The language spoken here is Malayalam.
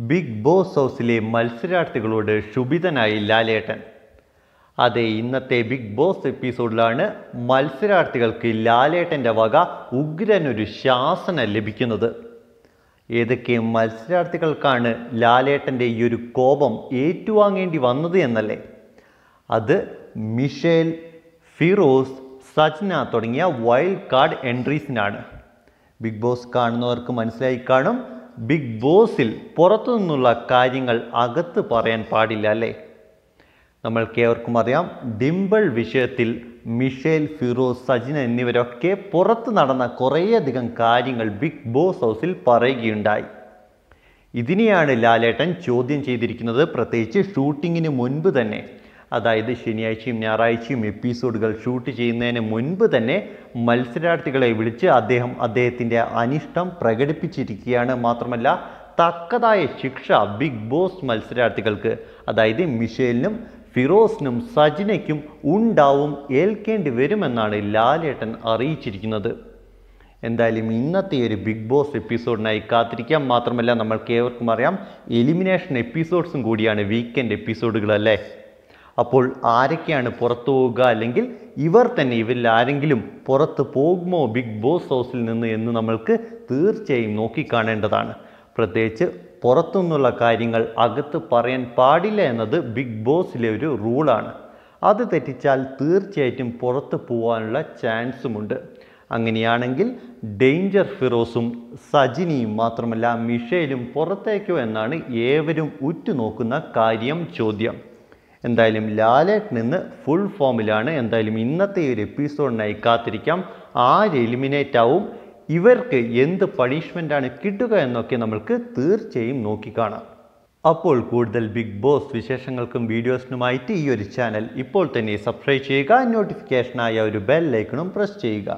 ബിഗ് ബോസ് ഹൗസിലെ മത്സരാർത്ഥികളോട് ക്ഷുഭിതനായി ലാലേട്ടൻ. അതെ ഇന്നത്തെ ബിഗ് ബോസ് എപ്പിസോഡിലാണ് മത്സരാർത്ഥികൾക്ക് ലാലേട്ടന്റെ വക ഉഗ്രനൊരു ശാസന ലഭിക്കുന്നത്. ഏതൊക്കെ മത്സരാർത്ഥികൾക്കാണ് ലാലേട്ടന്റെ ഈ ഒരു കോപം ഏറ്റുവാങ്ങേണ്ടി വന്നത് എന്നല്ലേ? അത് മിഷേൽ ഫിറോസ് സജ്ന തുടങ്ങിയ വൈൽഡ് കാർഡ് എൻട്രീസിനാണ്. ബിഗ് ബോസ് കാണുന്നവർക്ക് മനസ്സിലായി കാണും ബിഗ് ബോസിൽ പുറത്തു നിന്നുള്ള കാര്യങ്ങൾ അകത്ത് പറയാൻ പാടില്ല അല്ലേ? നമ്മൾക്ക് ഏവർക്കും അറിയാം ഡിംപിൾ വിഷയത്തിൽ മിഷേൽ ഫിറോസ് സജിന എന്നിവരൊക്കെ പുറത്ത് നടന്ന കുറേയധികം കാര്യങ്ങൾ ബിഗ് ബോസ് ഹൗസിൽ പറയുകയുണ്ടായി. ഇതിനെയാണ് ലാലേട്ടൻ ചോദ്യം ചെയ്തിരിക്കുന്നത് പ്രത്യേകിച്ച് ഷൂട്ടിങ്ങിന് മുൻപ് തന്നെ. അതായത് ശനിയാഴ്ചയും ഞായറാഴ്ചയും എപ്പിസോഡുകൾ ഷൂട്ട് ചെയ്യുന്നതിന് മുൻപ് തന്നെ മത്സരാർത്ഥികളെ വിളിച്ച് അദ്ദേഹം അദ്ദേഹത്തിന്റെ അനിഷ്ടം പ്രകടിപ്പിച്ചിരിക്കുകയാണ്. മാത്രമല്ല തക്കതായ ശിക്ഷ ബിഗ് ബോസ് മത്സരാർത്ഥികൾക്ക് അതായത് മിഷേലിനും ഫിറോസിനും സജിനയ്ക്കും ഉണ്ടാവും ഏൽക്കേണ്ടി വരുമെന്നാണ് ലാലേട്ടൻ അറിയിച്ചിരിക്കുന്നത്. എന്തായാലും ഇന്നത്തെ ഒരു ബിഗ് ബോസ് എപ്പിസോഡിനായി കാത്തിരിക്കാം. മാത്രമല്ല നമ്മൾക്ക് ഏവർക്കും അറിയാം എലിമിനേഷൻ എപ്പിസോഡ്സും കൂടിയാണ് വീക്കെൻഡ് എപ്പിസോഡുകളല്ലേ? അപ്പോൾ ആരൊക്കെയാണ് പുറത്തു പോകുക അല്ലെങ്കിൽ ഇവർ തന്നെ ഇവരിൽ ആരെങ്കിലും പുറത്ത് പോകുമോ ബിഗ് ബോസ് ഹൗസിൽ നിന്ന് എന്ന് നമ്മൾക്ക് തീർച്ചയായും നോക്കിക്കാണേണ്ടതാണ്. പ്രത്യേകിച്ച് പുറത്തുനിന്നുള്ള കാര്യങ്ങൾ അകത്ത് പറയാൻ പാടില്ല എന്നത് ബിഗ് ബോസിലെ ഒരു റൂളാണ്. അത് തെറ്റിച്ചാൽ തീർച്ചയായിട്ടും പുറത്ത് പോകാനുള്ള ചാൻസുമുണ്ട് അങ്ങനെയാണെങ്കിൽ ഡേഞ്ചർ ഫിറോസും സജിനിയും മാത്രമല്ല മിഷേലും പുറത്തേക്കോ എന്നാണ് ഏവരും ഉറ്റുനോക്കുന്ന കാര്യം ചോദ്യം. എന്തായാലും ലാലേട്ട് നിന്ന് ഫുൾ ഫോമിലാണ് എന്തായാലും ഇന്നത്തെ ഒരു എപ്പിസോഡിനായി കാത്തിരിക്കാം. ആര് എലിമിനേറ്റ് ആവും? ഇവർക്ക് എന്ത് പണിഷ്മെന്റാണ് കിട്ടുക എന്നൊക്കെ നമ്മൾക്ക് തീർച്ചയായും നോക്കിക്കാണാം അപ്പോൾ കൂടുതൽ ബിഗ് ബോസ് വിശേഷങ്ങൾക്കും വീഡിയോസിനുമായിട്ട് ഈ ഒരു ചാനൽ ഇപ്പോൾ തന്നെ സബ്സ്ക്രൈബ് ചെയ്യുക നോട്ടിഫിക്കേഷനായ ഒരു ബെൽ ലൈക്കണും പ്രസ് ചെയ്യുക.